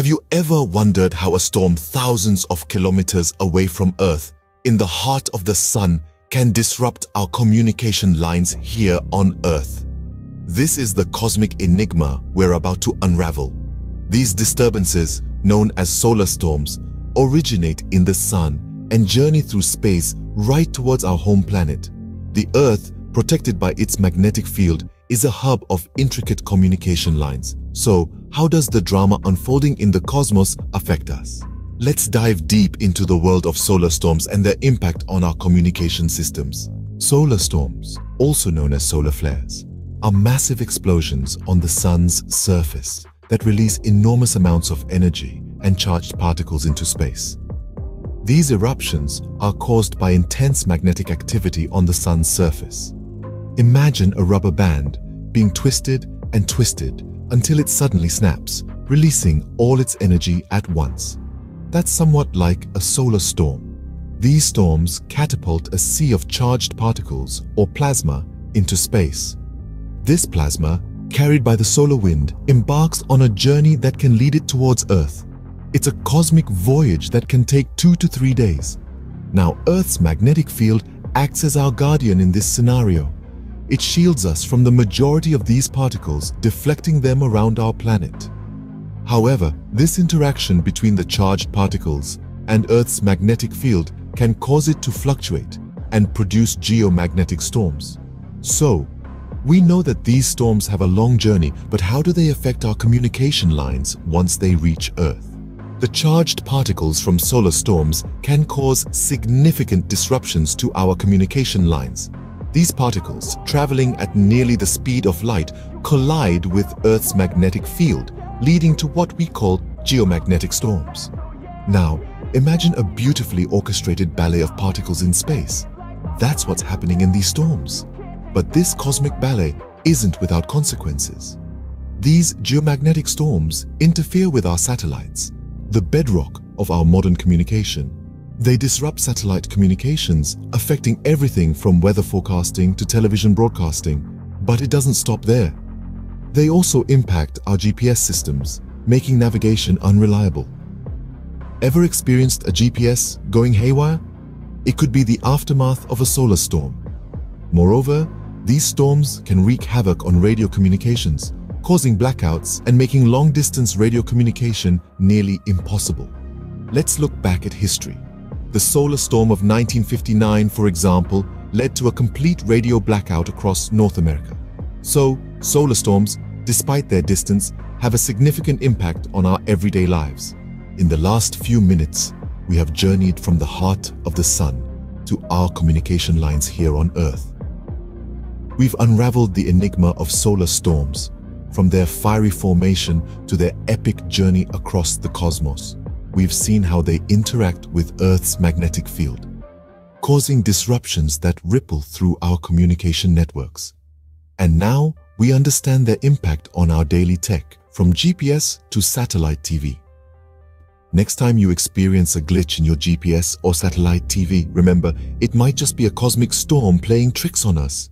Have you ever wondered how a storm thousands of kilometers away from Earth, in the heart of the Sun, can disrupt our communication lines here on Earth? This is the cosmic enigma we're about to unravel. These disturbances, known as solar storms, originate in the Sun and journey through space right towards our home planet. The Earth, protected by its magnetic field, is a hub of intricate communication lines. So, how does the drama unfolding in the cosmos affect us? Let's dive deep into the world of solar storms and their impact on our communication systems. Solar storms, also known as solar flares, are massive explosions on the sun's surface that release enormous amounts of energy and charged particles into space. These eruptions are caused by intense magnetic activity on the sun's surface. Imagine a rubber band being twisted and twisted until it suddenly snaps, releasing all its energy at once. That's somewhat like a solar storm. These storms catapult a sea of charged particles, or plasma, into space. This plasma, carried by the solar wind, embarks on a journey that can lead it towards Earth. It's a cosmic voyage that can take two to three days. Now, Earth's magnetic field acts as our guardian in this scenario. It shields us from the majority of these particles, deflecting them around our planet. However, this interaction between the charged particles and Earth's magnetic field can cause it to fluctuate and produce geomagnetic storms. So, we know that these storms have a long journey, but how do they affect our communication lines once they reach Earth? The charged particles from solar storms can cause significant disruptions to our communication lines. These particles, traveling at nearly the speed of light, collide with Earth's magnetic field, leading to what we call geomagnetic storms. Now, imagine a beautifully orchestrated ballet of particles in space. That's what's happening in these storms. But this cosmic ballet isn't without consequences. These geomagnetic storms interfere with our satellites, the bedrock of our modern communication. They disrupt satellite communications, affecting everything from weather forecasting to television broadcasting. But it doesn't stop there. They also impact our GPS systems, making navigation unreliable. Ever experienced a GPS going haywire? It could be the aftermath of a solar storm. Moreover, these storms can wreak havoc on radio communications, causing blackouts and making long-distance radio communication nearly impossible. Let's look back at history. The solar storm of 1959, for example, led to a complete radio blackout across North America. So, solar storms, despite their distance, have a significant impact on our everyday lives. In the last few minutes, we have journeyed from the heart of the sun to our communication lines here on Earth. We've unraveled the enigma of solar storms, from their fiery formation to their epic journey across the cosmos we've seen how they interact with Earth's magnetic field, causing disruptions that ripple through our communication networks. And now we understand their impact on our daily tech, from GPS to satellite TV. Next time you experience a glitch in your GPS or satellite TV, remember, it might just be a cosmic storm playing tricks on us.